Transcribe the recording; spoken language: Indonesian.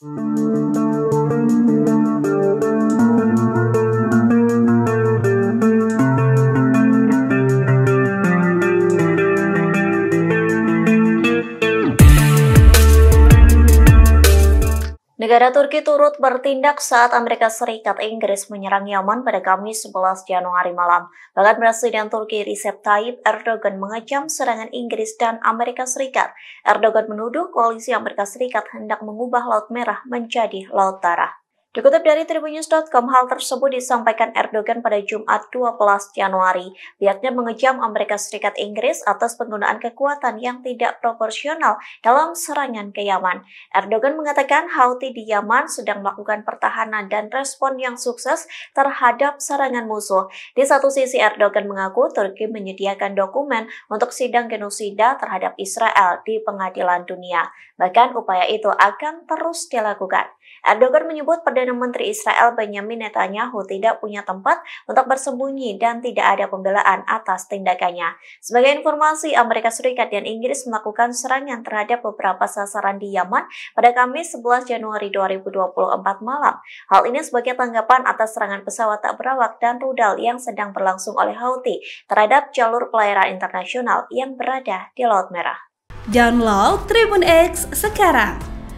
Música Negara Turki turut bertindak saat Amerika Serikat Inggris menyerang Yaman pada Kamis 11 Januari malam. Bahkan Presiden Turki Recep Tayyip Erdogan mengecam serangan Inggris dan Amerika Serikat. Erdogan menuduh koalisi Amerika Serikat hendak mengubah Laut Merah menjadi Laut Darah. Dikutip dari Tribunnews.com, hal tersebut disampaikan Erdogan pada Jumat 12 Januari. Pihaknya mengejam Amerika Serikat Inggris atas penggunaan kekuatan yang tidak proporsional dalam serangan ke Yaman. Erdogan mengatakan Houthi di Yaman sedang melakukan pertahanan dan respon yang sukses terhadap serangan musuh. Di satu sisi Erdogan mengaku Turki menyediakan dokumen untuk sidang genosida terhadap Israel di pengadilan dunia. Bahkan upaya itu akan terus dilakukan. Erdogan menyebut Perdana Menteri Israel Benjamin Netanyahu tidak punya tempat untuk bersembunyi dan tidak ada pembelaan atas tindakannya. Sebagai informasi, Amerika Serikat dan Inggris melakukan serangan terhadap beberapa sasaran di Yaman pada Kamis 11 Januari 2024 malam. Hal ini sebagai tanggapan atas serangan pesawat tak berawak dan rudal yang sedang berlangsung oleh Houthi terhadap jalur pelayaran internasional yang berada di Laut Merah. Download Tribun X sekarang